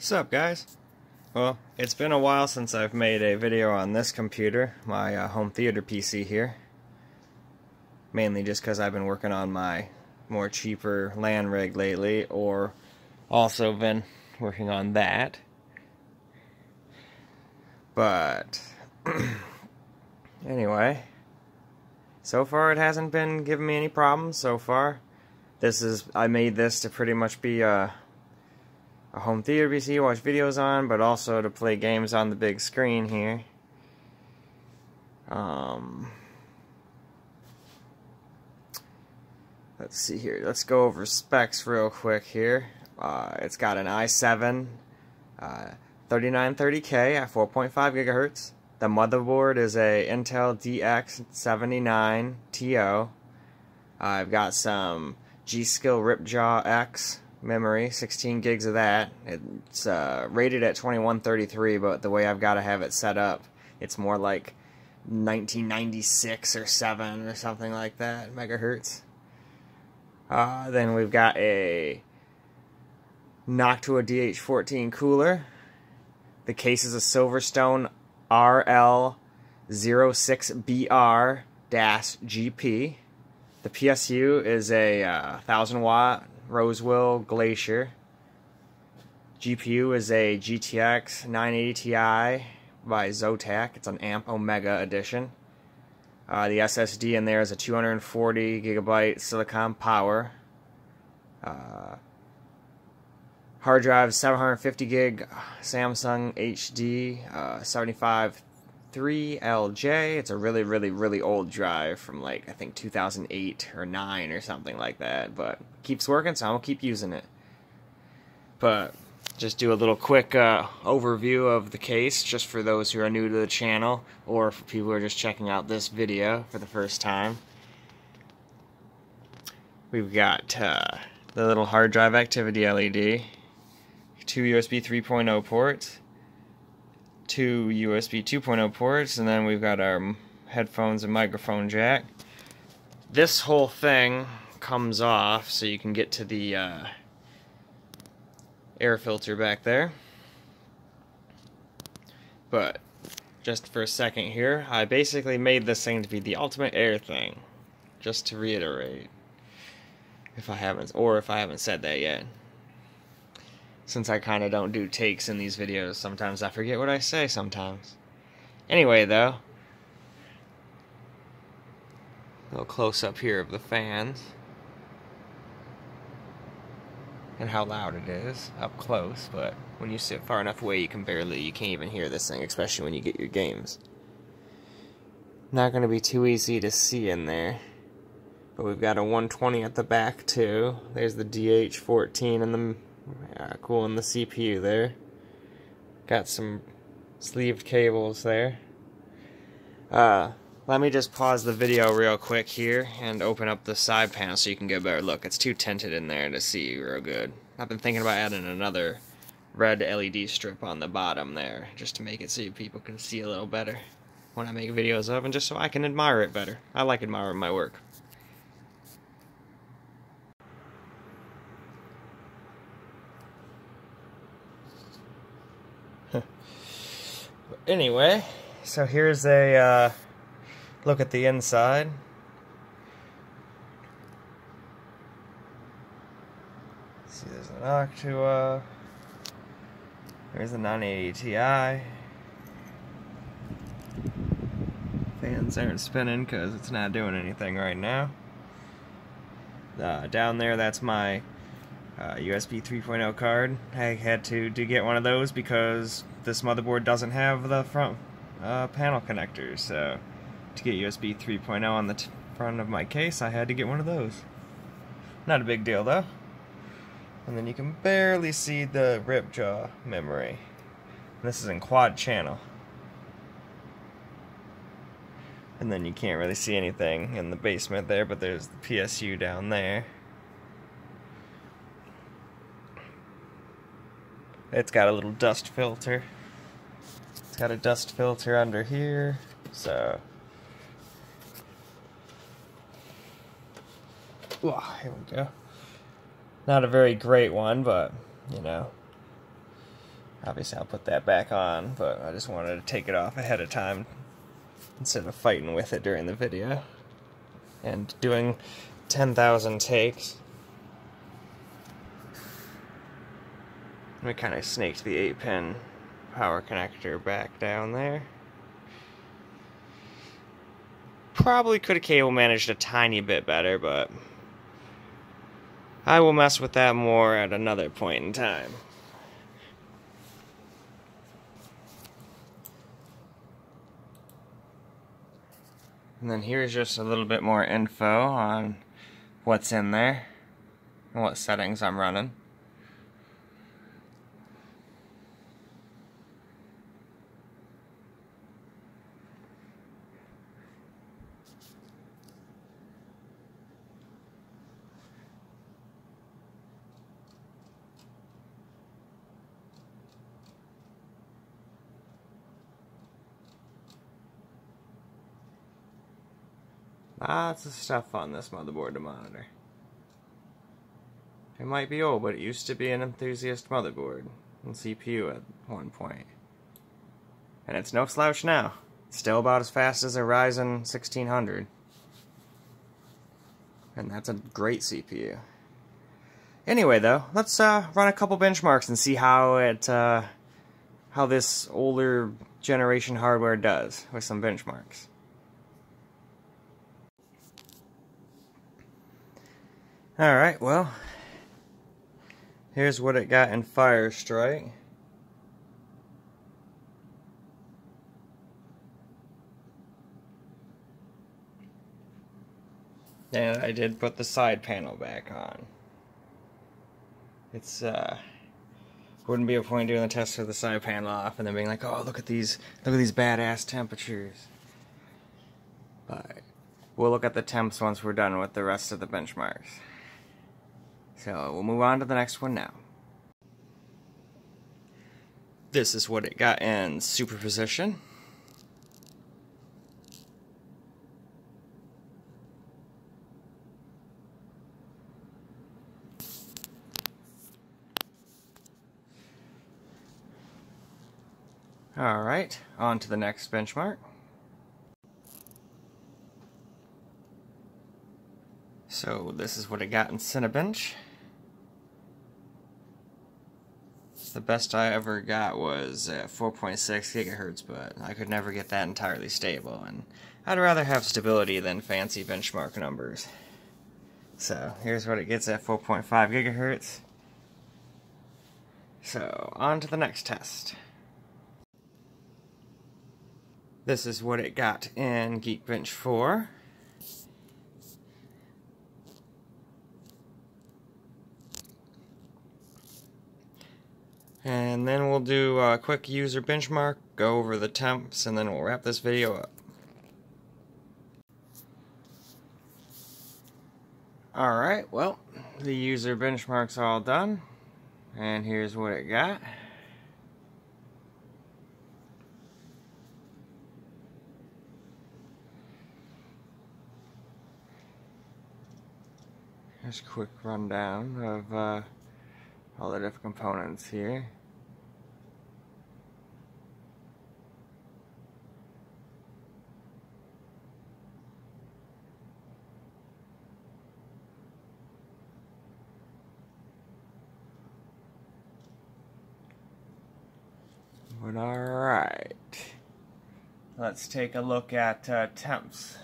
Sup guys? Well, it's been a while since I've made a video on this computer, my uh, home theater PC here. Mainly just because I've been working on my more cheaper LAN rig lately, or also been working on that. But, anyway, so far it hasn't been giving me any problems so far. This is, I made this to pretty much be a a home theater PC watch videos on, but also to play games on the big screen here. Um, let's see here. Let's go over specs real quick here. Uh, it's got an i7 uh, 3930K at 4.5 gigahertz. The motherboard is a Intel DX79 TO. I've got some G.Skill Ripjaw X memory, 16 gigs of that. It's uh, rated at 2133, but the way I've got to have it set up, it's more like 1996 or 7 or something like that megahertz. Uh, then we've got a Noctua DH14 cooler. The case is a Silverstone RL06BR-GP. The PSU is a uh, 1000 watt Rosewill Glacier. GPU is a GTX 980 Ti by Zotac. It's an AMP Omega edition. Uh, the SSD in there is a 240 gigabyte Silicon Power. Uh, hard drive 750 gig Samsung HD uh, 75 3LJ. It's a really, really, really old drive from like I think 2008 or 9 or something like that, but keeps working, so I'll keep using it. But just do a little quick uh, overview of the case, just for those who are new to the channel, or for people who are just checking out this video for the first time. We've got uh, the little hard drive activity LED, two USB 3.0 ports, two USB 2.0 ports, and then we've got our headphones and microphone jack. This whole thing comes off so you can get to the uh, air filter back there. But just for a second here, I basically made this thing to be the ultimate air thing. Just to reiterate. If I haven't, or if I haven't said that yet since I kind of don't do takes in these videos, sometimes I forget what I say sometimes. Anyway, though, a little close up here of the fans and how loud it is up close, but when you sit far enough away, you can barely, you can't even hear this thing, especially when you get your games. Not going to be too easy to see in there. But we've got a 120 at the back, too. There's the DH14 in the yeah, cool on the CPU there. Got some sleeved cables there. Uh, let me just pause the video real quick here and open up the side panel so you can get a better look. It's too tinted in there to see real good. I've been thinking about adding another red LED strip on the bottom there just to make it so people can see a little better when I make videos of and just so I can admire it better. I like admiring my work. anyway, so here's a uh, look at the inside. See, there's an Noctua. There's a 980 Ti. Fans aren't spinning because it's not doing anything right now. Uh, down there, that's my uh, USB 3.0 card. I had to, to get one of those because this motherboard doesn't have the front uh, panel connectors. So to get USB 3.0 on the front of my case, I had to get one of those. Not a big deal though. And then you can barely see the Ripjaw memory. This is in quad channel. And then you can't really see anything in the basement there, but there's the PSU down there. It's got a little dust filter. It's got a dust filter under here, so. Oh, here we go. Not a very great one, but, you know. Obviously, I'll put that back on, but I just wanted to take it off ahead of time instead of fighting with it during the video. And doing 10,000 takes. We kind of snaked the 8 pin power connector back down there. Probably could have cable managed a tiny bit better, but I will mess with that more at another point in time. And then here's just a little bit more info on what's in there and what settings I'm running. Lots of stuff on this motherboard to monitor. It might be old, but it used to be an enthusiast motherboard and CPU at one point. And it's no slouch now. Still about as fast as a Ryzen 1600. And that's a great CPU. Anyway, though, let's uh, run a couple benchmarks and see how it, uh, how this older generation hardware does with some benchmarks. Alright, well, here's what it got in Fire Strike. And I did put the side panel back on. It's, uh, wouldn't be a point doing the test with the side panel off and then being like, oh, look at these, look at these badass temperatures. But we'll look at the temps once we're done with the rest of the benchmarks. So we'll move on to the next one now. This is what it got in superposition. Alright, on to the next benchmark. So this is what it got in Cinebench. The best I ever got was at 4.6 gigahertz, but I could never get that entirely stable, and I'd rather have stability than fancy benchmark numbers. So here's what it gets at 4.5 gigahertz. So on to the next test. This is what it got in Geekbench 4. And then we'll do a quick user benchmark, go over the temps, and then we'll wrap this video up. Alright, well, the user benchmark's all done. And here's what it got. Here's a quick rundown of uh, all the different components here. But alright. Let's take a look at uh, temps.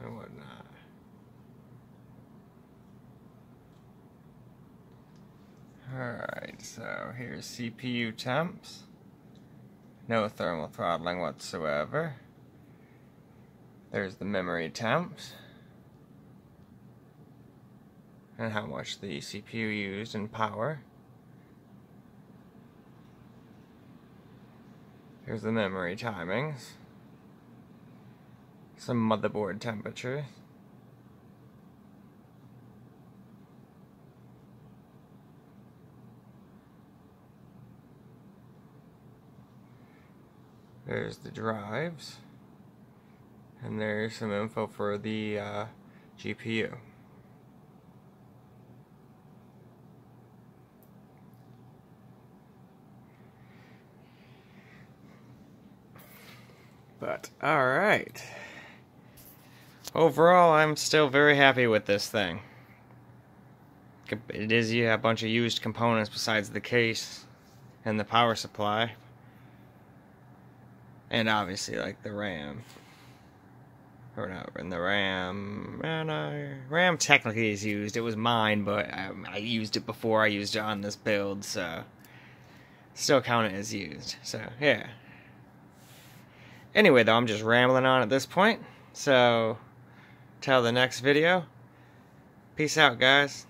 And whatnot. Alright, so here's CPU temps. No thermal throttling whatsoever. There's the memory temps. And how much the CPU used in power. Here's the memory timings. Some motherboard temperature. There's the drives. And there's some info for the uh, GPU. But, alright. Overall, I'm still very happy with this thing. It is a bunch of used components besides the case and the power supply. And obviously, like the RAM. Or not, in the RAM. And uh, RAM technically is used. It was mine, but I, I used it before I used it on this build, so. Still count it as used. So, yeah. Anyway, though, I'm just rambling on at this point. So, till the next video. Peace out, guys.